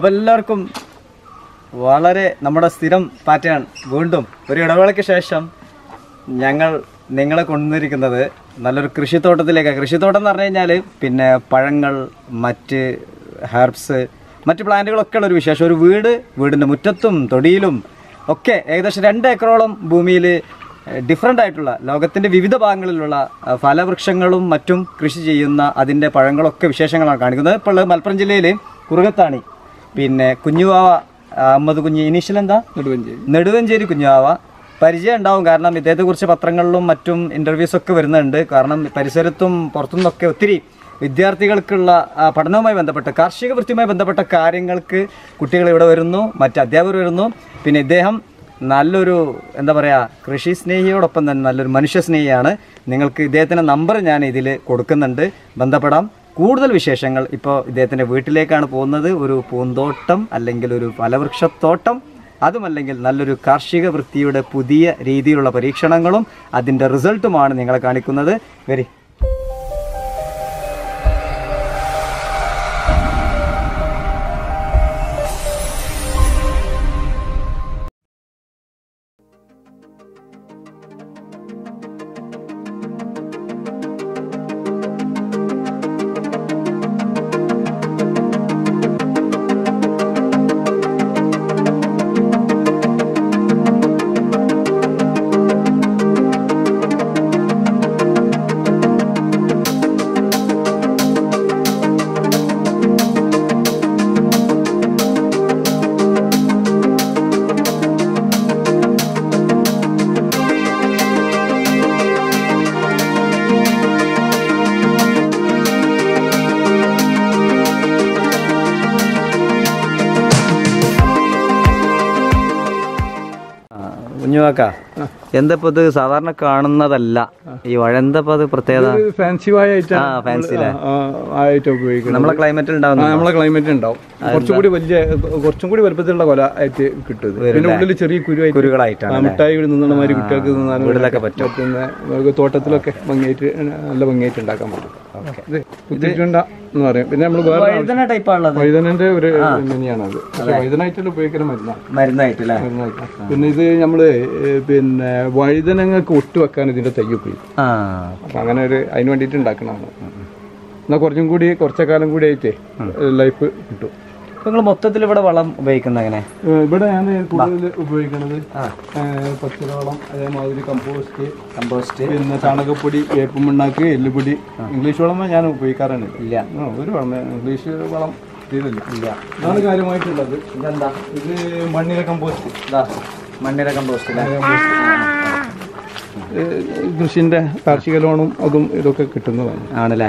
അപ്പോൾ എല്ലാവർക്കും വളരെ നമ്മുടെ സ്ഥിരം പാറ്റേൺ വീണ്ടും ഒരു ഇടവേളയ്ക്ക് ശേഷം ഞങ്ങൾ നിങ്ങളെ കൊണ്ടുവന്നിരിക്കുന്നത് നല്ലൊരു കൃഷിത്തോട്ടത്തിലേക്ക്. കൃഷിത്തോട്ടം എന്ന് പറഞ്ഞു കഴിഞ്ഞാൽ പിന്നെ പഴങ്ങൾ മറ്റ് ഹെർബ്സ് മറ്റ് പ്ലാന്റുകളൊക്കെ ഉള്ള ഒരു വിശേഷം. ഒരു വീട് വീടിന്റെ മുറ്റത്തും തൊടിയിലും ഒക്കെ ഏകദേശം രണ്ട് ഏക്കറോളം ഭൂമിയിൽ ഡിഫറെന്റ് ആയിട്ടുള്ള ലോകത്തിന്റെ വിവിധ ഭാഗങ്ങളിലുള്ള ഫലവൃക്ഷങ്ങളും മറ്റും കൃഷി ചെയ്യുന്ന അതിന്റെ പഴങ്ങളൊക്കെ വിശേഷങ്ങളാണ് കാണിക്കുന്നത്. ഇപ്പോൾ മലപ്പുറം ജില്ലയിൽ കുറുകത്താണി. പിന്നെ കുഞ്ഞുവാവ അഹമ്മദ് കുഞ്ഞ് ഇനീഷ്യൽ എന്താ? നെടുവഞ്ചേരി. നെടുവഞ്ചേരി കുഞ്ഞുവാവ. പരിചയം ഉണ്ടാവും കാരണം ഇദ്ദേഹത്തെക്കുറിച്ച് പത്രങ്ങളിലും മറ്റും ഇന്റർവ്യൂസ് ഒക്കെ വരുന്നുണ്ട്. കാരണം പരിസരത്തും പുറത്തുനിന്നൊക്കെ ഒത്തിരി വിദ്യാർത്ഥികൾക്കുള്ള പഠനവുമായി ബന്ധപ്പെട്ട് കാർഷിക വൃത്തിയുമായി ബന്ധപ്പെട്ട കാര്യങ്ങൾക്ക് കുട്ടികൾ ഇവിടെ വരുന്നു മറ്റ് അധ്യാപകർ വരുന്നു. പിന്നെ ഇദ്ദേഹം നല്ലൊരു എന്താ പറയുക കൃഷി സ്നേഹിയോടൊപ്പം തന്നെ നല്ലൊരു മനുഷ്യ സ്നേഹിയാണ്. നിങ്ങൾക്ക് ഇദ്ദേഹത്തിന്റെ നമ്പർ ഞാൻ ഇതിൽ കൊടുക്കുന്നുണ്ട്. ബന്ധപ്പെടാം. കൂടുതൽ വിശേഷങ്ങൾ ഇപ്പോൾ ഇദ്ദേഹത്തിന്റെ വീട്ടിലേക്കാണ് പോകുന്നത്. ഒരു പൂന്തോട്ടം അല്ലെങ്കിൽ ഒരു ഫലവൃക്ഷത്തോട്ടം അതുമല്ലെങ്കിൽ നല്ലൊരു കാർഷിക വൃത്തിയുടെ പുതിയ രീതിയിലുള്ള പരീക്ഷണങ്ങളും അതിന്റെ റിസൾട്ടുമാണ് നിങ്ങളെ കാണിക്കുന്നത്. വരി. Señor acá. എന്തപ്പോ ഇത് സാധാരണ കാണുന്നതല്ല. ഈ വഴ എന്താ അത് പ്രത്യേകത? ഫാൻസി വായ ആ ഫാൻസിലെ ആയിട്ട് ഉപയോഗിക്കുന്നത്. നമ്മളെ ക്ലൈമറ്റ് ഉണ്ടാവും നമ്മളെ ക്ലൈമറ്റ് ഉണ്ടാവും. കുറച്ചും കൂടി വലിയ കുറച്ചും കൂടി വലുപ്പത്തിലുള്ള കൊല ആയിട്ട് കിട്ടും പിന്നെ ഉള്ളിൽ ചെറിയ കുരുവായിട്ടാണ് കുരുകളായിട്ടാണ് മിഠായി നിന്നുള്ള മാതിരി കുട്ടികൾക്ക് തിന്നാനും വീട്ടിലൊക്കെ പറ്റും. നമുക്ക് തോട്ടത്തിലൊക്കെ ഭംഗിയായിട്ട് നല്ല ഭംഗിയായിട്ട് ഉണ്ടാക്കാൻ പറ്റും. എന്ന് പറയും. പിന്നെ നമ്മൾ വേറെ വഴുതന ടൈപ്പാണുള്ളത്. വൈദനന്റെ ഒരു മിനിയാണ് അത് പക്ഷെ വൈദനായിട്ടുള്ള ഉപയോഗിക്കുന്ന മരുന്നാണ്. മരുന്നായിട്ടല്ലേ? മരുന്നായിട്ട്. പിന്നെ ഇത് നമ്മൾ ഏ, പിന്നെ വഴുതനങ്ങൾക്ക് ഒട്ടുവെക്കാൻ ഇതിന്റെ തൈ ഉപയോഗിക്കും. അപ്പൊ അങ്ങനെ ഒരു അതിന് വേണ്ടിയിട്ട് ഉണ്ടാക്കണതാണ് എന്നാ കുറച്ചും കൂടി കുറച്ചേ കാലം കൂടി ആയിട്ടേ ലൈഫ് കിട്ടും. നിങ്ങൾ മൊത്തത്തിൽ ഇവിടെ വളം ഉപയോഗിക്കുന്നത് എങ്ങനെ? ഇവിടെ ഞാൻ കൂടുതൽ ഉപയോഗിക്കുന്നത് പച്ചില വളം അതേമാതിരി കമ്പോസ്റ്റ് കമ്പോസ്റ്റ്. പിന്നെ ചാണകപ്പൊടി വേപ്പ് മണ്ണാക്ക് എല്ലുപൊടി ഇംഗ്ലീഷ് വളം ഞാൻ ഉപയോഗിക്കാറാണ് ഇല്ല. ഒരു വളം ഇംഗ്ലീഷ് വളം ഇതിലില്ല ഇല്ല. ഇതാണ് കാര്യമായിട്ടുള്ളത്. ഇതെന്താ? ഇത് മണ്ണിലെ കമ്പോസ്റ്റ്. ഇതാ മണ്ണിര കമ്പോസ്റ്റ് കൃഷിന്റെ കാർഷിക ലോണും അതും ഇതൊക്കെ കിട്ടുന്നതാണ്. ആണല്ലേ?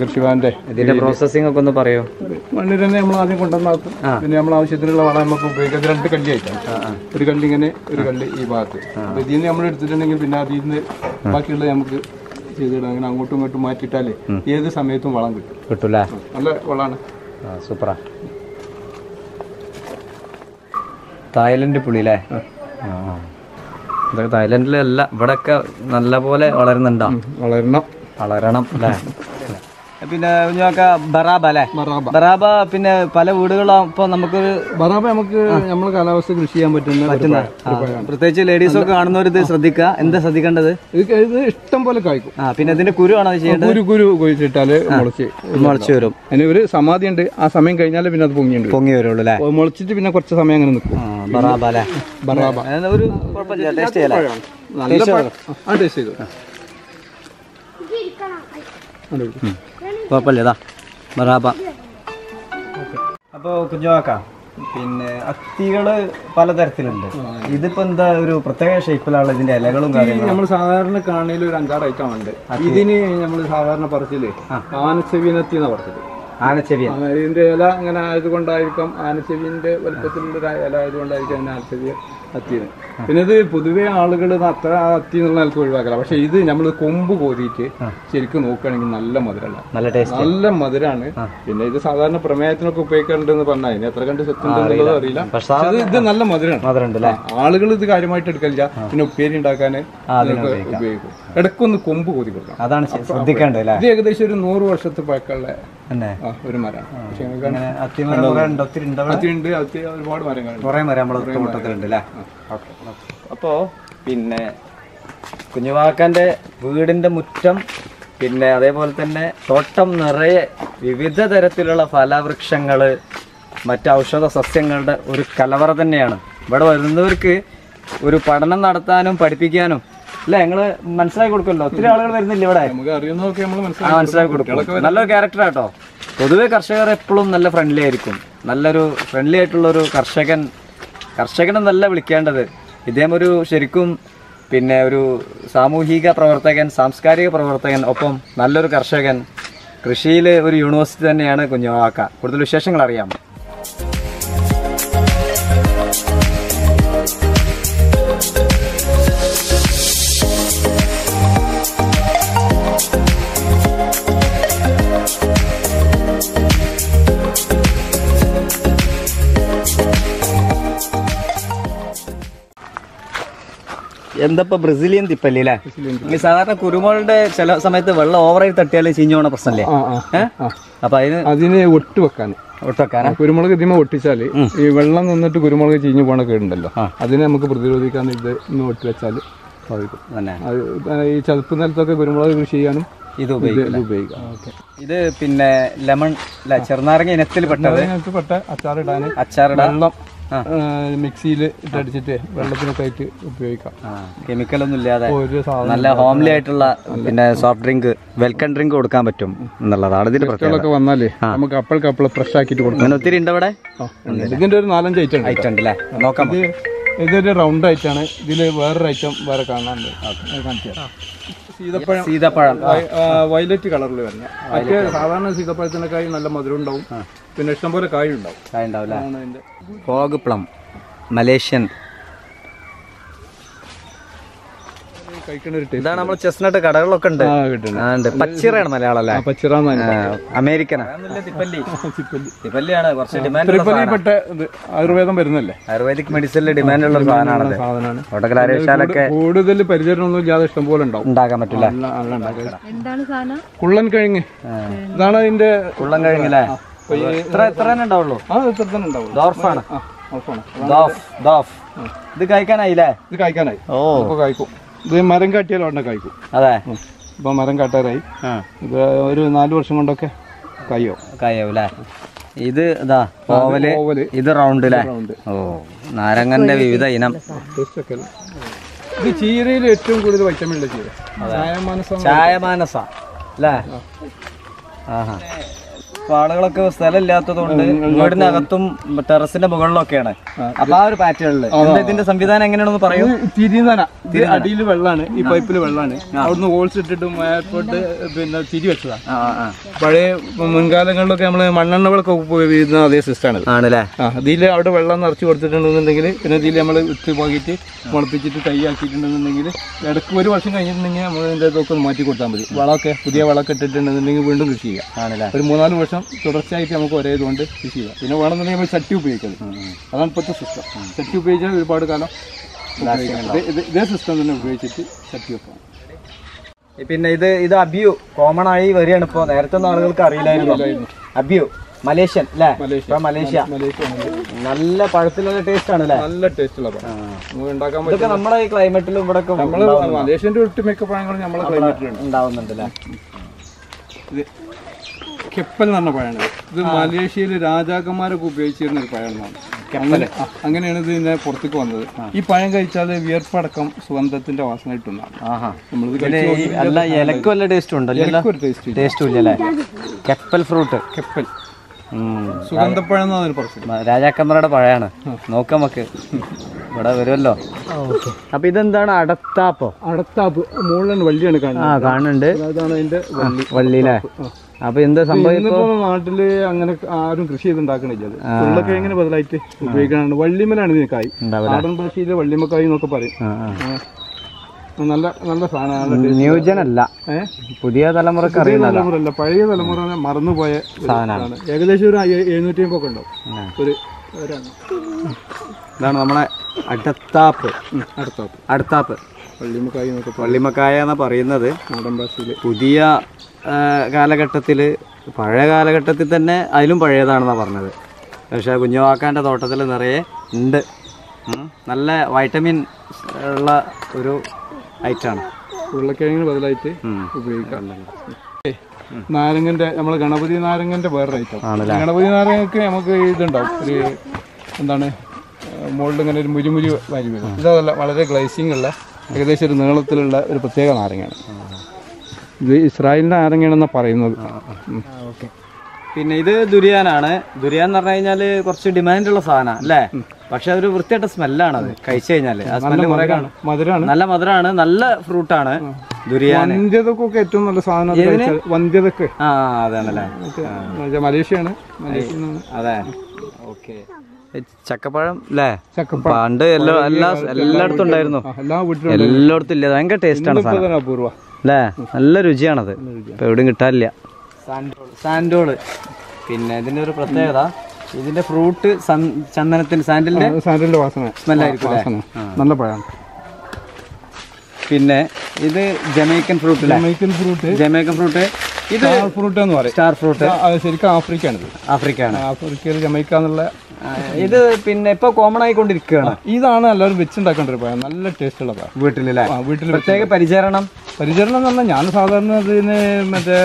കൃഷിഭവന്റെ ഇതിന്റെ പ്രോസസ്സിംഗ് ഒക്കെ ഒന്ന് പറയോ. മണ്ണിൽ തന്നെ നമ്മൾ ആദ്യം കൊണ്ടുവന്നാക്കും പിന്നെ നമ്മൾ ആവശ്യത്തിനുള്ള വളം നമുക്ക് ഉപയോഗിക്കാം. രണ്ട് കള്ളി ആയിട്ടാണ്. ഒരു കള്ളി ഇങ്ങനെ ഒരു കള്ളി ഈ ഭാഗത്ത്. ഇതിൽ നിന്ന് നമ്മൾ എടുത്തിട്ടുണ്ടെങ്കിൽ പിന്നെ അതിൽ നിന്ന് ബാക്കിയുള്ള നമുക്ക് ചെയ്തിടാം. അങ്ങനെ അങ്ങോട്ടും ഇങ്ങോട്ടും മാറ്റിയിട്ടാലേ ഏത് സമയത്തും വളം കിട്ടും. കിട്ടൂല നല്ല വളമാണ് സൂപ്പറാണ് സൂപ്പറാ. തായ്ലൻഡ് പുളി അല്ലേ ഇതൊക്കെ തായ്ലൻഡിലല്ല ഇവിടെയൊക്കെ നല്ല പോലെ വളരുന്നുണ്ടോ വളരണം. വളരണം അല്ലേ? പിന്നെ ഞാൻ ബറാബ അല്ലേ? ബറാബ. ബറാബ പിന്നെ പല വീടുകളും ഇപ്പൊ നമുക്ക് ബറാബ നമുക്ക് നമ്മൾ കാലാവസ്ഥ കൃഷി ചെയ്യാൻ പറ്റുന്ന പറ്റുന്ന. പ്രത്യേകിച്ച് ലേഡീസൊക്കെ കാണുന്നവർ ഇത് ശ്രദ്ധിക്കുക. എന്താ ശ്രദ്ധിക്കേണ്ടത്? ഇത് ഇഷ്ടം പോലെ കായ്ക്കും. ആ പിന്നെ ഇതിന്റെ കുരു ആണോ ചെയ്യേണ്ടത്? കുരു കുരു കുഴിച്ചിട്ടാൽ മുളച്ച് മുളച്ചു വരും. അതിന് ഒരു സമാധി ഉണ്ട് ആ സമയം കഴിഞ്ഞാൽ പിന്നെ അത് പൊങ്ങി പൊങ്ങി വരുള്ളൂ അല്ലേ? മുളച്ചിട്ട് പിന്നെ കുറച്ച് സമയം അങ്ങനെ നിൽക്കും ബറാബ അല്ലേ? ബറാബ. ഒരു കുഴപ്പമില്ല. ടേസ്റ്റ് ചെയ്യല്ലേ നല്ല പഴം. ആ ടേസ്റ്റ് ചെയ്തു. അടിപൊളി. കുഴപ്പമില്ല ഇതാ. ബറാബ. അപ്പോൾ കുഞ്ഞുവാക്ക പിന്നെ അത്തികൾ പലതരത്തിലുണ്ട്. ഇതിപ്പോ എന്താ ഒരു പ്രത്യേക ഷേപ്പിലാണ് ഇതിന്റെ ഇലകളും കാര്യങ്ങളും? നമ്മൾ സാധാരണ കാണിയിൽ ഒരു അഞ്ചാറ് ഐറ്റം ഉണ്ട്. ഇതിന് നമ്മൾ സാധാരണ പറച്ചിൽ ആനച്ചെവിനത്തി എന്നാ പറച്ചിൽ ആനച്ചെവിയ ആ, ഇതിന്റെ ഇല ഇങ്ങനെ ആയതുകൊണ്ടായിരിക്കാം ആനച്ചെവിന്റെ വലുപ്പത്തിലുള്ള ഒരു ഇല ആയതുകൊണ്ടായിരിക്കും അതിന് ആനച്ചെവിയ അത്തിന് പിന്നെ ഇത് പൊതുവെ ആളുകൾ അത്ര അത്തി എന്നുള്ള നിലയ്ക്ക് ഒഴിവാക്കല. പക്ഷെ ഇത് നമ്മൾ കൊമ്പ് കോതിയിട്ട് ശരിക്കും നോക്കുകയാണെങ്കിൽ നല്ല മധുരമല്ല നല്ല ടേസ്റ്റ് നല്ല മധുരാണ്. പിന്നെ ഇത് സാധാരണ പ്രമേയത്തിനൊക്കെ ഉപയോഗിക്കാറുണ്ടെന്ന് പറഞ്ഞാൽ അതിന് എത്ര കണ്ട് സത്യം ഉണ്ടെന്നുള്ളത് അറിയില്ല. പക്ഷെ ഇത് നല്ല മധുരമാണ് മധുരം ആളുകൾ ഇത് കാര്യമായിട്ട് എടുക്കില്ല പിന്നെ ഉപ്പേരി ഉണ്ടാക്കാൻ ഉപയോഗിക്കും. ഇടക്കൊന്ന് കൊമ്പ് കോതി കൊടുക്കണം. അതാണ് ശ്രദ്ധിക്കേണ്ടത് ഇത് ഏകദേശം ഒരു നൂറ് വർഷത്തെ പഴക്കമുള്ള തന്നെ. ഒരു മരം. ഒരുപാട് മരങ്ങളുണ്ട് കുറെ മരം നമ്മളെ തോട്ടത്തിലുണ്ട് അല്ലേ? അപ്പോ പിന്നെ കുഞ്ഞുവാക്കാന്റെ വീടിന്റെ മുറ്റം പിന്നെ അതേപോലെ തന്നെ തോട്ടം നിറയെ വിവിധ തരത്തിലുള്ള ഫലവൃക്ഷങ്ങൾ മറ്റ് ഔഷധ സസ്യങ്ങളുടെ ഒരു കലവറ തന്നെയാണ്. ഇവിടെ വരുന്നവർക്ക് ഒരു പഠനം നടത്താനും പഠിപ്പിക്കാനും അല്ലേ? ഞങ്ങൾ മനസ്സിലാക്കി കൊടുക്കല്ലോ ഒത്തിരി ആളുകൾ വരുന്നില്ല ഇവിടെ? മനസ്സിലാക്കി മനസ്സിലാക്കി കൊടുക്കും. നല്ലൊരു ക്യാരക്ടർ ആട്ടോ. പൊതുവെ കർഷകർ എപ്പോഴും നല്ല ഫ്രണ്ട്ലി ആയിരിക്കും. നല്ലൊരു ഫ്രണ്ട്ലി ആയിട്ടുള്ള ഒരു കർഷകൻ കർഷകനെന്നല്ല വിളിക്കേണ്ടത്. ഇദ്ദേഹം ഒരു ശരിക്കും പിന്നെ ഒരു സാമൂഹിക പ്രവർത്തകൻ സാംസ്കാരിക പ്രവർത്തകൻ ഒപ്പം നല്ലൊരു കർഷകൻ. കൃഷിയിൽ ഒരു യൂണിവേഴ്സിറ്റി തന്നെയാണ് കുഞ്ഞുവാക്ക കൂടുതൽ വിശേഷങ്ങൾ അറിയാം എന്തപ്പോ ബ്രസീലിയൻ തിപ്പല്ലി അല്ലേ ഈ സാധാരണ കുരുമുളകിന്റെ ചില സമയത്ത് വെള്ളം ഓവറായി തട്ടിയാലും ചീഞ്ഞു പോണ പ്രശ്നമല്ലേ അപ്പൊ അതിന് അതിന് ഒട്ട് വെക്കാൻ ഒട്ടക്കാന കുരുമുളക് ഇതിമ ഒട്ടിച്ചാൽ ഈ വെള്ളം നിന്നിട്ട് കുരുമുളക് ചീഞ്ഞു പോണ കേടുണ്ടല്ലോ. അതിനെ നമുക്ക് പ്രതിരോധിക്കാൻ ഇത് ഇന്ന് ഒട്ടി വെച്ചാൽ ഈ ചതുപ്പ് നിലത്തൊക്കെ കുരുമുളക് കൃഷി ചെയ്യാനും ഇത് ഉപയോഗിക്കും ഇത് പിന്നെ ലെമൺ ചെറുനാരങ്ങ ഇനത്തിൽ പെട്ടത് അച്ചാറിടാൻ. അച്ചാറിട വെള്ളം മിക്സിയിൽ ഇട്ടടിച്ചിട്ട് വെള്ളത്തിനൊക്കെ ആയിട്ട് ഉപയോഗിക്കാം. കെമിക്കൽ ഒന്നും ഇല്ലാതെ നല്ല ഹോംലി ആയിട്ടുള്ള പിന്നെ സോഫ്റ്റ് ഡ്രിങ്ക് വെൽക്കം ഡ്രിങ്ക് കൊടുക്കാൻ പറ്റും എന്നുള്ളതാണ് ഇതിന്റെ പ്രത്യേകത. വന്നാൽ നമുക്ക് അപ്പോഴൊക്കെ അപ്പോൾ ഫ്രഷ് ആക്കിയിട്ട് കൊടുക്കാം. അങ്ങനെ ഒത്തിരി ഉണ്ട് അവിടെ ആ, ഇതിന്റെ ഒരു നാലഞ്ച് ഐറ്റം ഐറ്റം ഉണ്ട് അല്ലേ നോക്കാം. ഇതൊരു റൗണ്ട് ആയിട്ടാണ് ഇതിൽ വേറൊരു ഐറ്റം വേറെ കാണാനുണ്ട്. കാണിച്ചു തരാം. സീതപ്പഴം സീതപ്പഴം. വയലറ്റ് കളറിൽ വരുന്ന. മറ്റേ സാധാരണ സീതപ്പഴത്തിനൊക്കെ നല്ല മധുരം ഉണ്ടാവും പിന്നെ ഇഷ്ടംപോലെ കായ ഉണ്ടാവും കായ ഉണ്ടാവില്ല അതിന്റെ ഫോഗ് പ്ലം മലേഷ്യൻ കഴിക്കുന്ന ഒരു ടേസ്റ്റ് ഇതാണ് നമ്മൾ ചെസ്നട്ട് കടകളിലൊക്കെ ഉണ്ട്. പച്ചിറയാണ് മലയാളം അല്ലേ പച്ചിറ അമേരിക്കനാണ് തിപ്പല്ലിയാണ് കുറച്ച് ഡിമാൻഡ് ആയുർവേദം വരുന്നല്ലേ ആയുർവേദിക് മെഡിസിനിൽ ഡിമാൻഡ് ഉള്ള സാധനമാണ്. കൂടുതൽ ആരോഗ്യശാലൊക്കെ കൂടുതൽ പരിചരണമൊന്നും ഇല്ലാതെ ഇഷ്ടം പോലെ ഉണ്ടാവും. ഉണ്ടാക്കാൻ പറ്റില്ല. കുള്ളൻ കഴിഞ്ഞ് ഇതാണ് അതിന്റെ കുള്ളൻ കഴിഞ്ഞല്ലേ ഇത്ര എത്ര തന്നെ ഉണ്ടാവുള്ളൂ? ആ ഇത്ര തന്നെ ഉണ്ടാവും ദോർഫാണ്. ദോഫ് ദോഫ്. ഇത് കഴിക്കാനായില്ലേ? ഇത് കഴിക്കാനായി. ഓ. കായ്ക്കും ഇത് മരം കാട്ടിയാൽ ഉടനെ കായ്ക്കും. അതെ. ഇപ്പൊ മരം കാട്ടാറായി. ഇത് ഒരു നാല് വർഷം കൊണ്ടൊക്കെ കായോ കഴിയാവും അല്ലേ ഇത് ഇതാ ഓവൽ. ഇത് റൗണ്ട് അല്ലേ ഓ നാരങ്ങന്റെ വിവിധ ഇനം. ഇത് ചീരയിൽ ഏറ്റവും കൂടുതൽ വൈറ്റമിൻ ഉള്ള ചീര. ചായമാനസ ചായമാനസ അല്ലേ ആഹാ. ഇപ്പൊ ആളുകളൊക്കെ സ്ഥലം ഇല്ലാത്തതുകൊണ്ട് വീടിനകത്തും ടെറസിന്റെ മുകളിലൊക്കെയാണ്. അപ്പൊ ആ ഒരു പാറ്റേണിൽ എന്താ ഇതിന്റെ സംവിധാനം എങ്ങനെയാണെന്ന് പറയൂ? തിരിനന അടിയിൽ വെള്ളമാണ് ഈ പൈപ്പിൽ വെള്ളമാണ് അവിടുന്ന് ഹോൾസ് ഇട്ടിട്ട് മേപ്പോട്ട് പിന്നെ തിരി വെച്ചതാണ്. പഴയ മുൻകാലങ്ങളിലൊക്കെ നമ്മൾ മണ്ണെണ്ണ വിളക്ക് ഉപയോഗിക്കുന്ന അതേ സിസ്റ്റമാണ് ആണല്ലേ? ഇതിൽ ഇതിൽ അവിടെ വെള്ളം നിറച്ച് കൊടുത്തിട്ടുണ്ടെന്നുണ്ടെങ്കിൽ പിന്നെ ഇതിൽ നമ്മൾ വിത്ത് പോകിയിട്ട് മുളപ്പിച്ചിട്ട് തൈ ആക്കിയിട്ടുണ്ടെന്നുണ്ടെങ്കിൽ ഇടയ്ക്ക് ഒരു വർഷം കഴിഞ്ഞിട്ടുണ്ടെങ്കിൽ നമ്മൾ ഇതിന്റെ ഇതൊക്കെ ഒന്ന് മാറ്റി കൊടുത്താൽ മതി. വളമൊക്കെ പുതിയ വളമൊക്കെ ഇട്ടിട്ടുണ്ടെന്നുണ്ടെങ്കിൽ വീണ്ടും കൃഷി ചെയ്യാം. ആണല്ലേ? ഒരു മൂന്നാൽ വർഷം തുടർച്ചയായിട്ട് നമുക്ക് ഒരേ ഇതുകൊണ്ട് കൃഷി ചെയ്യാം. പിന്നെ വേണമെന്നുണ്ടെങ്കിൽ നമ്മൾ ചട്ടി ഉപയോഗിക്കുന്നത് അതാണ് ഇപ്പോഴത്തെ സിസ്റ്റം ചട്ടി ഉപയോഗിച്ചാൽ ഒരുപാട് കാലം. ഇത് സിസ്റ്റം തന്നെ ഉപയോഗിച്ചിട്ട് ചട്ടി വെക്കാം. പിന്നെ ഇത് ഇത് അബിയു കോമൺ ആയി വരികയാണ് ഇപ്പോൾ നേരത്തെ ഒന്നും ആളുകൾക്ക് അറിയില്ലായിരുന്നു. അബിയു മലേഷ്യൻ അല്ലേ? മലേഷ്യ. നല്ല പഴത്തിലുള്ള ടേസ്റ്റ് ആണ് നല്ല ടേസ്റ്റ് പഴം. നമുക്ക് ഇതൊക്കെ നമ്മുടെ ഈ ക്ലൈമറ്റിലും ഇവിടെ നമ്മൾ മലേഷ്യന്റെ ഒട്ടുമിക്ക പഴങ്ങളും ക്ലൈമറ്റിലുണ്ട് ഉണ്ടാവുന്നുണ്ട് അല്ലേ? കെപ്പൽ എന്ന് പറഞ്ഞ പഴമാണ്. ഇത് മലേഷ്യയിലെ രാജാക്കന്മാരൊക്കെ ഉപയോഗിച്ചിരുന്ന ഒരു പഴമാണ്. അങ്ങനെ അങ്ങനെയാണ് ഇത് ഇതിനെ പുറത്തേക്ക് വന്നത്. ഈ പഴം കഴിച്ചാൽ വിയർപ്പടക്കം സുഗന്ധത്തിന്റെ വാസന കിട്ടുന്നതാണ്. ഇലക്ക് വല്ല ടേസ്റ്റും ഉണ്ടല്ലോ ടേസ്റ്റ് കെപ്പൽ ഫ്രൂട്ട് കെപ്പൽ. സുഗന്ധപ്പഴം രാജാക്കന്മാരുടെ പഴയാണ് നോക്കാം നമുക്ക്. ഇവിടെ വരുമല്ലോ. അപ്പൊ ഇതെന്താണ് അടത്താപ്പോ? അടത്താപ്പ് മുകളിലാണ് വള്ളിയാണ് ആ കാണുന്നത് കാണുന്നുണ്ട്. അതാണ് അതിന്റെ വള്ളി. വള്ളിയിലെ. അപ്പൊ എന്താ സംഭവം നാട്ടിൽ അങ്ങനെ ആരും കൃഷി ചെയ്തുണ്ടാക്കണില്ല ഉരുളക്കിഴങ്ങിന് ബദലായിട്ട് ഉപയോഗിക്കാനാണ് വള്ളിമലാണ് ഇതിന് കായ്. ഭാഷയിലെ നാടൻ ഭാഷയിൽ വള്ളിമക്കായി എന്നൊക്കെ പറയും. ആ, ആ. ആ, നല്ല നല്ല സാധനമാണ്. ന്യൂജൻ അല്ല പുതിയ തലമുറയ്ക്ക് തലമുറല്ല പഴയ തലമുറ മറന്നുപോയ സാധനമാണ്. സാധനം. ഏകദേശം ഒരു എഴുന്നൂറ്റി അമ്പൊക്കെ ഉണ്ടാവും. ഒരു. ഇതാണ് നമ്മളെ അടത്താപ്പ്. അടുത്താപ്പ്. അടുത്താപ്പ്. പള്ളിമക്കായ പള്ളിമക്കായ എന്ന് പറയുന്നത്? പുതിയ കാലഘട്ടത്തിൽ പഴയ കാലഘട്ടത്തിൽ തന്നെ അതിലും പഴയതാണെന്നാണ് പറഞ്ഞത്. പക്ഷേ കുഞ്ഞുവാക്കാന്റെ തോട്ടത്തിൽ നിറയെ ഉണ്ട്. നല്ല വൈറ്റമിൻ ഉള്ള ഒരു ഐറ്റാണ്. ഉരുളക്കിഴങ്ങിന് ബദലായിട്ട് ഉപയോഗിക്കാറുണ്ടല്ലോ നാരങ്ങന്റെ നമ്മൾ ഗണപതി നാരങ്ങന്റെ വേറൊരു ഐറ്റം. ഗണപതി നാരങ്ങക്ക് നമുക്ക് ഇതുണ്ടാവും. ഒരു എന്താണ്? മുകളിൽ ഇങ്ങനെ ഒരു മുരിമുരി വാരി വരും. ഇതല്ല വളരെ ഗ്ലൈസിംഗ് ഉള്ള ഏകദേശം ഒരു നീളത്തിലുള്ള ഒരു പ്രത്യേക നാരങ്ങയാണ്. ഇത് ഇസ്രായേലിന്റെ നാരങ്ങയാണെന്നാണ് പറയുന്നത്. ഓക്കെ. പിന്നെ ഇത് ദുരിയാനാണ്. ദുരിയാൻ എന്ന് പറഞ്ഞു കഴിഞ്ഞാൽ കുറച്ച് ഡിമാൻഡുള്ള സാധനമാണ് അല്ലേ? പക്ഷെ അതൊരു വൃത്തിയായിട്ട് സ്മെല്ലാണ് അത് കഴിച്ചു കഴിഞ്ഞാൽ ആ സ്മെല്ല് കുറെ കാണും. മധുരാണ്. നല്ല മധുരമാണ് നല്ല ഫ്രൂട്ടാണ് ദുരിയാൻ വന്ധ്യതക്കൊക്കെ ഏറ്റവും നല്ല സാധനം വന്ധ്യതക്ക്. ആ അതാണല്ലേ. മലേഷ്യയാണ്. അതെ. ഓക്കെ. ചക്കപ്പഴം അല്ലേ പണ്ട് എല്ലാ എല്ലാ എല്ലായിടത്തും ഉണ്ടായിരുന്നു. എല്ലായിടത്തും ഇല്ല. ഭയങ്കര ടേസ്റ്റ് ആണ് അല്ലേ നല്ല രുചിയാണത്. ഇപ്പൊ എവിടെയും കിട്ടാനില്ല. സാൻഡോൾ. പിന്നെ ഇതിന്റെ ഒരു പ്രത്യേകത ഇതിന്റെ ഫ്രൂട്ട് ചന്ദനത്തിന് സാൻഡലിന്റെ സാൻഡലിന്റെ വാസന. സ്മെല്ലായിരിക്കും നല്ല പഴമാണ് പിന്നെ ഇത് Jamaican fruit Jamaican fruit Jamaican fruit ഇത് ഫ്രൂട്ട് എന്ന് പറയും. സ്റ്റാർ ഫ്രൂട്ട് ശരിക്കും ആഫ്രിക്കയാണ്. ആഫ്രിക്കയാണ് ആഫ്രിക്കയിൽ ജമൈക്ക എന്നുള്ള ഇത് പിന്നെ ഇപ്പൊ കോമൺ ആയിക്കൊണ്ടിരിക്കുകയാണ്. ഇതാണ് എല്ലാവരും വെച്ചുണ്ടാക്കേണ്ട ഒരു പഴം. നല്ല ടേസ്റ്റ് ഉള്ള പഴം. വീട്ടിലല്ലേ? വീട്ടിൽ പ്രത്യേക പരിചരണം? പരിചരണം എന്ന് പറഞ്ഞാൽ ഞാൻ സാധാരണ അതിന് മറ്റേ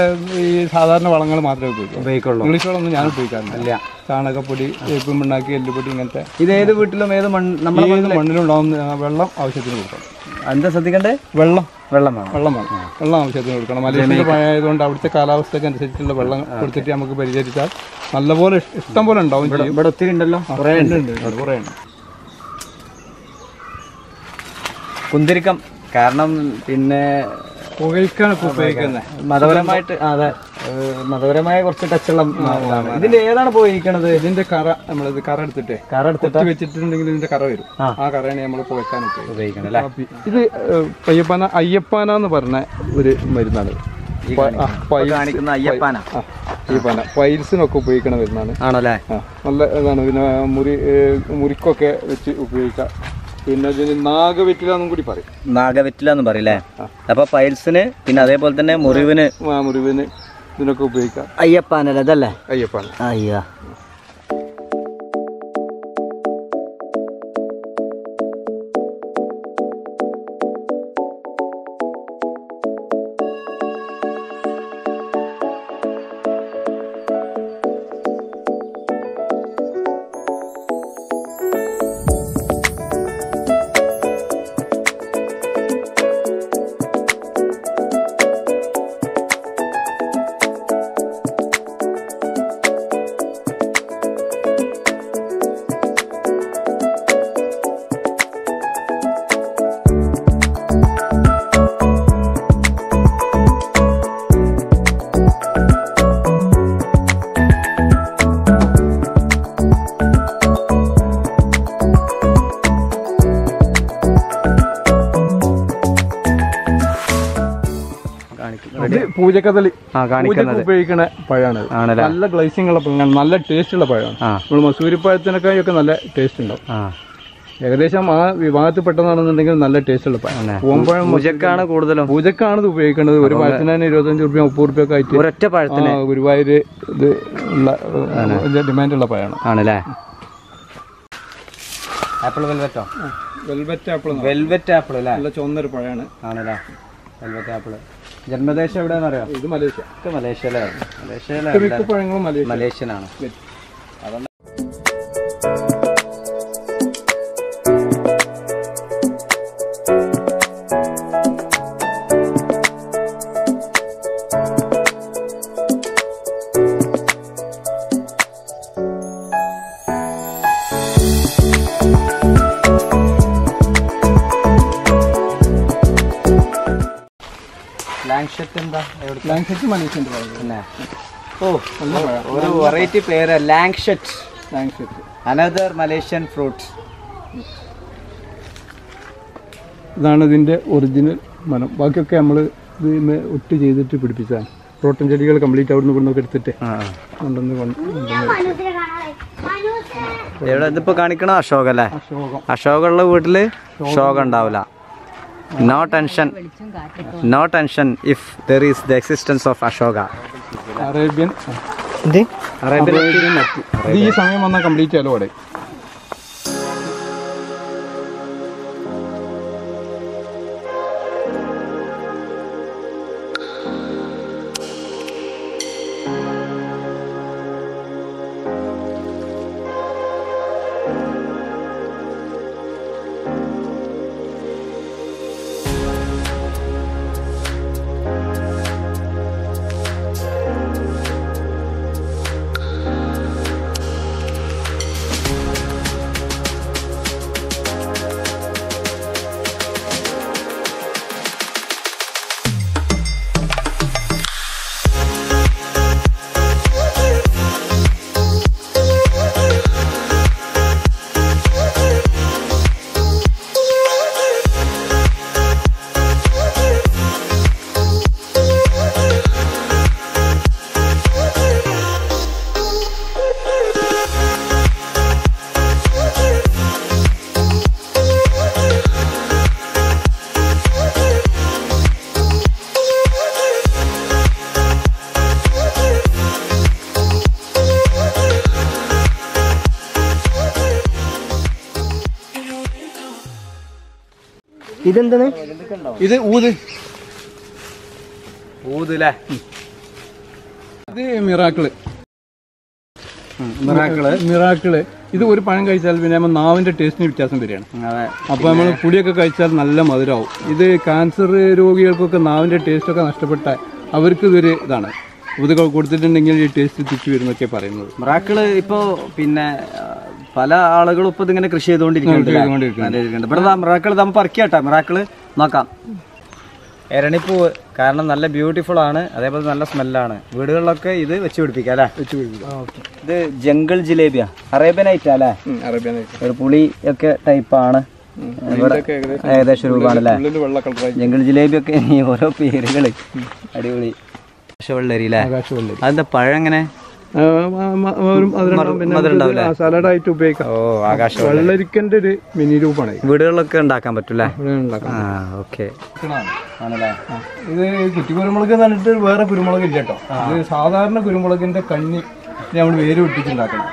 ഈ സാധാരണ വളങ്ങൾ മാത്രമേ ഉപയോഗിക്കൂ. ഉപയോഗിക്കുള്ളൂ. ഇംഗ്ലീഷ് വളമൊന്നും ഞാൻ ഉപയോഗിക്കാറില്ല. ചാണകപ്പൊടി വേപ്പിൻ പിണ്ണാക്കി എല്ലുപൊടി ഇങ്ങനത്തെ ഇത് ഏത് വീട്ടിലും ഏത് മണ്ണ്? നമ്മൾ ഏത് മണ്ണിലുണ്ടാവുന്ന വെള്ളം ആവശ്യത്തിന് കൊടുക്കണം. എന്താ ശ്രദ്ധിക്കണ്ടേ? വെള്ളം. വെള്ളം വേണം. വെള്ളം വേണം. വെള്ളം ആവശ്യത്തിന് കൊടുക്കണം. മലേഷ്യന്റെ പഴയതുകൊണ്ട് അവിടുത്തെ കാലാവസ്ഥയ്ക്ക് അനുസരിച്ചുള്ള വെള്ളം കൊടുത്തിട്ട് നമുക്ക് പരിചരിച്ചാൽ നല്ലപോലെ ഇഷ്ടം പോലെ ഉണ്ടാവും ഇവിടെ ഒത്തിരി ഉണ്ടല്ലോ? കുറേ ഉണ്ട്. കുറേ ഉണ്ട്. കുന്തിരിക്കം. കാരണം പിന്നെ പുകയ്ക്കാണ് ഉപയോഗിക്കുന്നത് മതപരമായിട്ട് അതെ. മതപരമായ കുറച്ച് ടച്ചുള്ള. ഇതിന്റെ ഏതാണ് പോയിരിക്കണത്? ഇതിന്റെ കറ നമ്മളിത് കറ എടുത്തിട്ട്. കറ എടുത്തിട്ട്? വെച്ചിട്ടുണ്ടെങ്കിൽ ഇതിന്റെ കറ വരും. ആ. കറയാണ് നമ്മൾ പുകയ്ക്കാൻ ഉപയോഗിക്കണം അല്ലേ? ഇത് പയ്യപ്പാന അയ്യപ്പാന എന്ന് പറഞ്ഞ ഒരു മരുന്നാണ്. കാണിക്കുന്ന അയ്യപ്പാന. പൈൽസിനൊക്കെ ഉപയോഗിക്കണ മരുന്നാണ്. ആണല്ലേ? നല്ല ഇതാണ്. പിന്നെ മുറി മുറിക്കൊക്കെ വെച്ച് ഉപയോഗിക്കാം പിന്നെ ഇതിന് നാഗവെറ്റില എന്നും കൂടി പറയും. നാഗവെറ്റില എന്ന് പറയില്ലേ അപ്പൊ പൈൽസിന് പിന്നെ അതേപോലെ തന്നെ മുറിവിന് മുറിവിന് ഇതിനൊക്കെ ഉപയോഗിക്കാം അയ്യപ്പാനല്ലേ അതല്ലേ അയ്യപ്പാന അയ്യാ ഇത് ഉപയോഗിക്കുന്ന ആ പൂജക്ക് ഉപയോഗിക്കണ പഴമാണ്. നല്ല ഗ്ലൈസിംഗ് ഉള്ള പഴമാണ് നല്ല ടേസ്റ്റ് ഉള്ള പഴമാണ് നമ്മൾ നമ്മൾ മസൂരിപ്പഴത്തിനൊക്കെ ഒക്കെ നല്ല ടേസ്റ്റ് ഉണ്ടാവും ആ. ഏകദേശം ആ വിഭാഗത്തിൽ പെട്ടതാണെന്നുണ്ടെങ്കിൽ നല്ല ടേസ്റ്റ് ഉള്ള പഴം. പൂമ്പഴം പൂജക്കാണ് കൂടുതലും. പൂജക്കാണ് ഇത് ഉപയോഗിക്കേണ്ടത് ഒരു പഴത്തിന് തന്നെ ഇരുപത്തഞ്ച് റുപ്യ മുപ്പത് റുപ്യ ഒക്കെ ആയിട്ട് ഒരൊറ്റ പഴത്തിന് ആ, ഗുരുവായൂര് ഇത് ഉള്ള ഡിമാൻഡ് ഉള്ള പഴമാണ്. ആണല്ലേ? ആപ്പിൾ വെൽവെറ്റോ? വെൽവെറ്റ് ആപ്പിൾ വെൽവെറ്റ് ആപ്പിൾ അല്ലേ? നല്ല ചുവന്നൊരു പഴമാണ്. ആണല്ലേ? വെൽവെറ്റ് ആപ്പിൾ ജന്മദേശം എവിടെയാണെന്നറിയാം? ഇത് മലേഷ്യ. ഇത് മലേഷ്യയിലാണ്. മലേഷ്യയിലെ മിക്ക പഴങ്ങളും മലേഷ്യ മലേഷ്യനാണ്. ലാങ്സെറ്റ് തന്നെ ഓ ഒരു വെറൈറ്റി പേര് langsat langsat another Malaysian fruit ഇതാണ് ഇതിന്റെ ഒറിജിനൽ മനം ബാക്കിയൊക്കെ നമ്മൾ ഇത് ഒട്ട് ചെയ്തിട്ട് പിടിപ്പിച്ചതാണ്. റോട്ടൻ ചെടികൾ കംപ്ലീറ്റ് അവിടെ നിന്ന് ഇവിടുന്നൊക്കെ എടുത്തിട്ട്. കൊണ്ടുവന്ന് കൊണ്ട് കൊണ്ടുവന്ന് എവിടെ? ഇതിപ്പോ കാണിക്കണോ അശോകല്ലേ? അശോകം. അശോകുള്ള വീട്ടിൽ ശോകം ഉണ്ടാവില്ല No tension no tension if there is the existence of Ashoka Arabian Arabian Arabian nut. ഇത് ഈ സമയം വന്നാൽ കംപ്ലീറ്റ് ആയാലും ഇതെന്താണ്? ഇത് ഊത്. ഊതല്ലേ ഇത് മിറാക്കിൾ. മിറാക്കിൾ. മിറാക്കിൾ. ഇത് ഒരു പഴം കഴിച്ചാൽ പിന്നെ നമ്മൾ നാവിന്റെ ടേസ്റ്റിന് വ്യത്യാസം വരികയാണ്. അപ്പൊ അപ്പോൾ നമ്മൾ പുളിയൊക്കെ കഴിച്ചാൽ നല്ല മധുരമാവും ഇത് ക്യാൻസർ രോഗികൾക്കൊക്കെ നാവിന്റെ ടേസ്റ്റ് ഒക്കെ നഷ്ടപ്പെട്ട അവർക്ക് ഇതൊരു ഇതാണ്. ഇത് കൊടുത്തിട്ടുണ്ടെങ്കിൽ ഈ ടേസ്റ്റ് തിരിച്ചു വരുന്നൊക്കെ പറയുന്നത്. മിറാക്കിൾ ഇപ്പോ പിന്നെ പല ആളുകളും ഇപ്പൊ ഇതിങ്ങനെ കൃഷി ചെയ്തുകൊണ്ടിരിക്കുന്നുണ്ട്. ഇവിടെ ദാ മിറാക്കിൾ നമ്മൾ പറിക്കട്ടെ മിറാക്കിൾ നോക്കാം. എരണിപ്പൂവ് കാരണം നല്ല ബ്യൂട്ടിഫുൾ ആണ്. അതേപോലെ നല്ല സ്മെല്ലാണ് വീടുകളിലൊക്കെ ഇത് വെച്ച് പിടിപ്പിക്കാം അല്ലേ? വെച്ച് പിടിപ്പിക്കാം. ഇത് ജംഗിൾ ജിലേബിയാ. അറേബ്യൻ ഐറ്റാ അല്ലേ? അറേബ്യൻ ഒരു പുളി ഒക്കെ ടൈപ്പാണ് ഏകദേശം രൂപമാണ് അല്ലേ? ജംഗിൾ ജിലേബി ഒക്കെ ഓരോ പേരുകൾ. അടിപൊളി. വെള്ളരി അല്ലേ? ആകാശവല്ലി അതെന്താ പഴം എങ്ങനെ? സലാഡായിട്ട് ഉപയോഗിക്കാം. വെള്ളരിക്കന്റെ ഒരു മിനി രൂപമാണ് ഇത്. വീടുകളിലൊക്കെ ഉണ്ടാക്കാൻ പറ്റൂലേ ഓക്കെ. ആണല്ലേ? ഇത് കുറ്റിക്കുരുമുളക് എന്ന് പറഞ്ഞിട്ട് വേറെ കുരുമുളക് ഇല്ല കേട്ടോ. ഇത് സാധാരണ കുരുമുളകിന്റെ കണ്ണി നമ്മൾ വേര് വെട്ടിച്ചുണ്ടാക്കണം.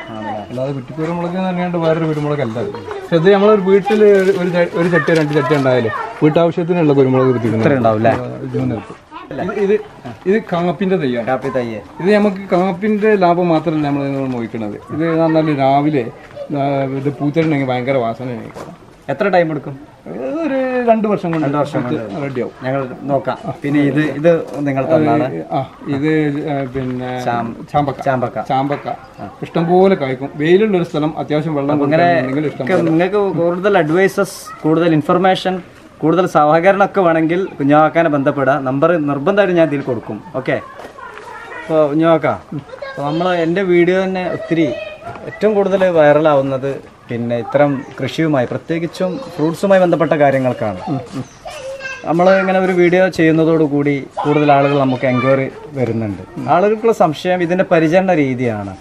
അല്ലാതെ കുറ്റിക്കുരുമുളക് എന്ന് പറഞ്ഞാണ്ട് വേറൊരു കുരുമുളക് അല്ല ഇത്. പക്ഷെ ഇത് നമ്മളൊരു വീട്ടിൽ ഒരു ഒരു ചട്ടി രണ്ട് ചട്ടി ഉണ്ടായാലും വീട്ടാവശ്യത്തിനുള്ള കുരുമുളക് ഇത്ര ഉണ്ടാവും അല്ലേ? ഇത് ഇത് ഇത് കാപ്പിന്റെ തയ്യാണ് കാപ്പി തയ്യ ഇത് നമുക്ക് കാപ്പിന്റെ ലാഭം മാത്രമല്ല നമ്മൾ നോക്കുന്നത് ഇത് നല്ല പറഞ്ഞാൽ രാവിലെ ഇത് പൂത്തിട്ടുണ്ടെങ്കിൽ ഭയങ്കര വാസനയാണ്. എത്ര ടൈം എടുക്കും? ഒരു രണ്ട് വർഷം കൊണ്ട് രണ്ട് വർഷം റെഡിയാവും ഞങ്ങൾ നോക്കാം. പിന്നെ ഇത് ഇത് നിങ്ങൾ ആ ഇത് പിന്നെ ചാമ്പക്ക. ചാമ്പക്ക. ചാമ്പക്ക. ഇഷ്ടംപോലെ കായ്ക്കും. വെയിലുള്ള ഒരു സ്ഥലം അത്യാവശ്യം വെള്ളം ഇഷ്ടം നിങ്ങൾക്ക് കൂടുതൽ അഡ്വൈസസ് കൂടുതൽ ഇൻഫർമേഷൻ കൂടുതൽ സഹകരണമൊക്കെ വേണമെങ്കിൽ കുഞ്ഞാക്കാനെ ബന്ധപ്പെടുക. നമ്പർ നിർബന്ധമായിട്ട് ഞാൻ ഇതിൽ കൊടുക്കും. ഓക്കെ? അപ്പോൾ കുഞ്ഞാക്ക നമ്മൾ എന്റെ വീഡിയോ തന്നെ ഒത്തിരി ഏറ്റവും കൂടുതൽ വൈറലാവുന്നത് പിന്നെ ഇത്തരം കൃഷിയുമായി പ്രത്യേകിച്ചും ഫ്രൂട്ട്സുമായി ബന്ധപ്പെട്ട കാര്യങ്ങൾക്കാണ്. നമ്മൾ ഇങ്ങനെ ഒരു വീഡിയോ ചെയ്യുന്നതോടുകൂടി കൂടുതൽ ആളുകൾ നമുക്ക് എൻക്വയറി വരുന്നുണ്ട്. ആളുകൾക്കുള്ള സംശയം ഇതിന്റെ പരിചരണ രീതിയാണ്.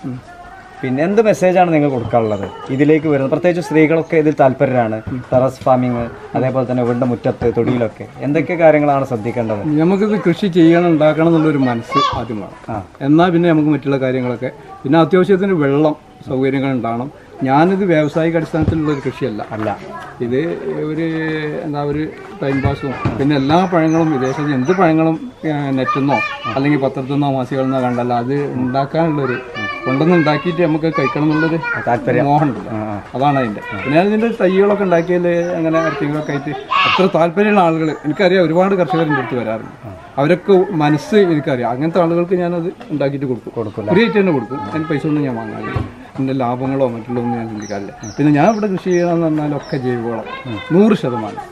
പിന്നെ എന്ത് മെസ്സേജാണ് നിങ്ങൾ കൊടുക്കാനുള്ളത്? ഇതിലേക്ക് വരുന്നത്. പ്രത്യേകിച്ച് സ്ത്രീകളൊക്കെ ഇതിൽ താല്പര്യമാണ് ടെറസ് ഫാമിങ് അതേപോലെ തന്നെ വീടിന്റെ മുറ്റത്ത് തൊടിയിലൊക്കെ. എന്തൊക്കെ കാര്യങ്ങളാണ് ശ്രദ്ധിക്കേണ്ടത്? നമുക്കിത് കൃഷി ചെയ്യണം ഉണ്ടാക്കണം എന്നുള്ളൊരു മനസ്സ് ആദ്യമാണ്. എന്നാൽ പിന്നെ നമുക്ക് മറ്റുള്ള കാര്യങ്ങളൊക്കെ. പിന്നെ അത്യാവശ്യത്തിന് വെള്ളം സൗകര്യങ്ങൾ ഉണ്ടാവണം. ഞാനിത് വ്യാവസായിക അടിസ്ഥാനത്തിലുള്ള ഒരു കൃഷിയല്ല. അല്ല. ഇത് ഒരു എന്താ ഒരു ടൈം പാസും പിന്നെ എല്ലാ പഴങ്ങളും വിദേശത്ത് എന്ത് പഴങ്ങളും നെറ്റുന്നോ അല്ലെങ്കിൽ പത്രത്തിൽ നിന്നോ മാസികളിൽ നിന്നോ കണ്ടല്ല. അത് ഉണ്ടാക്കാനുള്ളൊരു കൊണ്ടുവന്ന് ഉണ്ടാക്കിയിട്ട് നമുക്ക് കഴിക്കണം എന്നുള്ളൊരു താല്പര്യം. മോഹമുണ്ട്. അതാണ് അതിന്റെ. പിന്നെ അതിന്റെ തൈകളൊക്കെ ഉണ്ടാക്കിയാൽ അങ്ങനെ ആർക്കെങ്കിലുമൊക്കെ ആയിട്ട് അത്ര താല്പര്യമുള്ള ആളുകൾ എനിക്കറിയാം ഒരുപാട് കർഷകർ എന്റെ അടുത്ത് വരാറുണ്ട്. അവരൊക്കെ മനസ്സ് എനിക്കറിയാം. അങ്ങനത്തെ ആളുകൾക്ക് ഞാനത് ഉണ്ടാക്കിയിട്ട് കൊടുക്കും. കൊടുക്കും ഫ്രീ ആയിട്ട് തന്നെ കൊടുക്കും. അതിന് പൈസ ഒന്നും ഞാൻ വാങ്ങാറില്ല. എന്റെ ലാഭങ്ങളോ മറ്റുള്ള ഒന്നും ഞാൻ ചിന്തിക്കാറില്ല. പിന്നെ ഞാൻ ഇവിടെ കൃഷി ചെയ്യണമെന്ന് പറഞ്ഞാലൊക്കെ ജൈവവളം. നൂറ് ശതമാനം.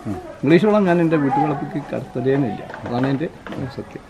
ഇംഗ്ലീഷ് വളം ഞാൻ എന്റെ വീട്ടുവളപ്പിക്ക് കടത്തതേന്നില്ല അതാണ് എന്റെ സത്യം.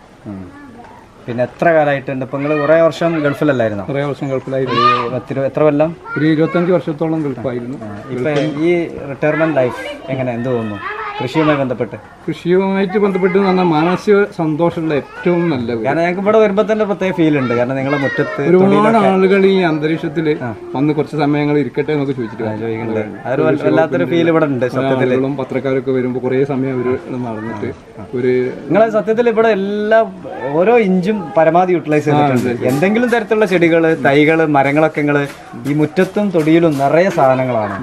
പിന്നെ എത്ര കാലമായിട്ടുണ്ട് ഇപ്പം നിങ്ങൾ കുറേ വർഷം ഗൾഫിലല്ലായിരുന്നു? കുറേ വർഷം ഗൾഫിലായിരുന്നു. എത്ര കൊല്ലം? ഒരു ഇരുപത്തഞ്ച് വർഷത്തോളം ഗൾഫായിരുന്നു. ഇപ്പം ഈ റിട്ടയർമെന്റ് ലൈഫ് എങ്ങനെ? എന്ത് തോന്നുന്നു? കൃഷിയുമായി ബന്ധപ്പെട്ട്? കൃഷിയുമായിട്ട് ബന്ധപ്പെട്ട് എന്ന് പറഞ്ഞാൽ മാനസിക സന്തോഷമുള്ള ഏറ്റവും നല്ല കാരണം ഞങ്ങൾക്ക് ഇവിടെ വരുമ്പോൾ തന്നെ പ്രത്യേക ഫീൽ ഉണ്ട്. കാരണം നിങ്ങളെ മുറ്റത്ത് ഒരുപാട് ആളുകൾ ഈ അന്തരീക്ഷത്തിൽ വന്ന് കുറച്ച് സമയങ്ങൾ ഇരിക്കട്ടെ എന്നൊക്കെ ചോദിച്ചിട്ട് വരും. ചോദിക്കുന്നുണ്ട്. അതൊരു വല്ല- വല്ലാത്തൊരു ഫീൽ ഇവിടെ ഉണ്ട് സത്യത്തിൽ ആളുകളും പത്രക്കാരൊക്കെ വരുമ്പോൾ കുറേ സമയം അവർ നടന്നിട്ട് ഒരു നിങ്ങളെ സത്യത്തിൽ ഇവിടെ എല്ലാ ഓരോ ഇഞ്ചും പരമാവധി യൂട്ടിലൈസ് ചെയ്തിട്ടുണ്ട്. എന്തെങ്കിലും തരത്തിലുള്ള ചെടികൾ തൈകൾ മരങ്ങളൊക്കെ നിങ്ങൾ ഈ മുറ്റത്തും തൊടിയിലും നിറയെ സാധനങ്ങളാണ്.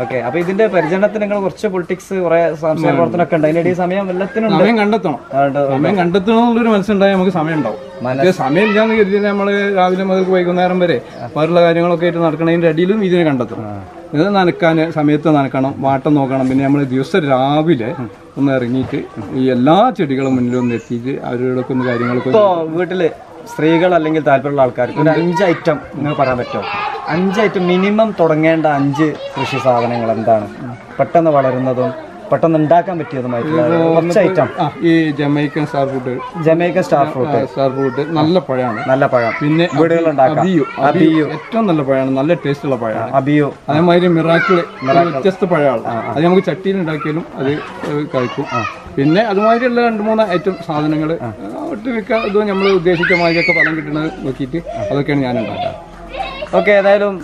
ഓക്കെ അപ്പൊ ഇതിന്റെ പരിചരണത്തിന് നിങ്ങൾ കുറച്ച് പൊളിറ്റിക്സ് കുറെ പ്രവർത്തനമൊക്കെ ഉണ്ട്. സമയം എല്ലാത്തിനും ഉണ്ട് സമയം കണ്ടെത്തണം. അതുകൊണ്ട് സമയം കണ്ടെത്തണമെന്നുള്ളൊരു മനസ്സുണ്ടായാൽ നമുക്ക് സമയം ഉണ്ടാവും സമയം ഇല്ലാന്ന് കരുതി നമ്മൾ രാവിലെ മുതൽ വൈകുന്നേരം വരെ വേറുള്ള കാര്യങ്ങളൊക്കെ ആയിട്ട് നടക്കണതിന്റെ അടിയിലും ഇതിനെ കണ്ടെത്തണം. ഇത് നനക്കാൻ സമയത്ത് നനക്കണം വാട്ടം നോക്കണം. പിന്നെ നമ്മൾ ദിവസം രാവിലെ ഒന്ന് ഇറങ്ങിയിട്ട് ഈ എല്ലാ ചെടികളും മുന്നിൽ ഒന്ന് എത്തിയിട്ട് അവരോടൊക്കെ ഒന്ന് കാര്യങ്ങളൊക്കെ വീട്ടിൽ സ്ത്രീകൾ അല്ലെങ്കിൽ താല്പര്യമുള്ള ആൾക്കാർക്ക് ഒരു അഞ്ച് ഐറ്റം നിങ്ങൾ പറയാൻ പറ്റുമോ? അഞ്ച് ഐറ്റം മിനിമം തുടങ്ങേണ്ട അഞ്ച് കൃഷി സാധനങ്ങൾ എന്താണ്? പെട്ടെന്ന് വളരുന്നതും പെട്ടെന്ന് ഉണ്ടാക്കാൻ പറ്റിയതുമായിട്ടുള്ള കുറച്ച് ഐറ്റം ഈ Jamaican star fruit Jamaica star fruit star fruit നല്ല പഴമാണ്. നല്ല പഴം. പിന്നെ വീടുകളിൽ ഉണ്ടാക്കാം. അബിയു. ഏറ്റവും നല്ല പഴമാണ്. നല്ല ടേസ്റ്റ് ഉള്ള പഴമാണ്. അബിയോ. അതേമാതിരി മിറാക്കിൾ വ്യത്യസ്ത പഴമാണ്. അത് നമുക്ക് ചട്ടിയിൽ ഉണ്ടാക്കിയാലും അത് കഴിക്കും. പിന്നെ അതുമാതിരിയുള്ള രണ്ട് മൂന്ന് ഐറ്റം സാധനങ്ങൾ ഒട്ടുമിക്ക ഇത് നമ്മൾ ഉദ്ദേശിച്ച മാതിരിയൊക്കെ ഫലം കിട്ടുന്നത് നോക്കിയിട്ട് അതൊക്കെയാണ് ഞാൻ ഉണ്ടാക്കുക ഓക്കെ ഏതായാലും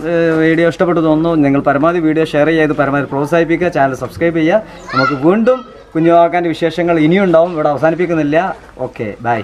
വീഡിയോ ഇഷ്ടപ്പെട്ടു തോന്നുന്നു. നിങ്ങൾ പരമാവധി വീഡിയോ ഷെയർ ചെയ്ത് പരമാവധി പ്രോത്സാഹിപ്പിക്കുക. ചാനൽ സബ്സ്ക്രൈബ് ചെയ്യുക. നമുക്ക് വീണ്ടും കുഞ്ഞുവാക്കാന്റെ വിശേഷങ്ങൾ ഇനിയും ഉണ്ടാവും ഇവിടെ അവസാനിപ്പിക്കുന്നില്ല. Okay bye.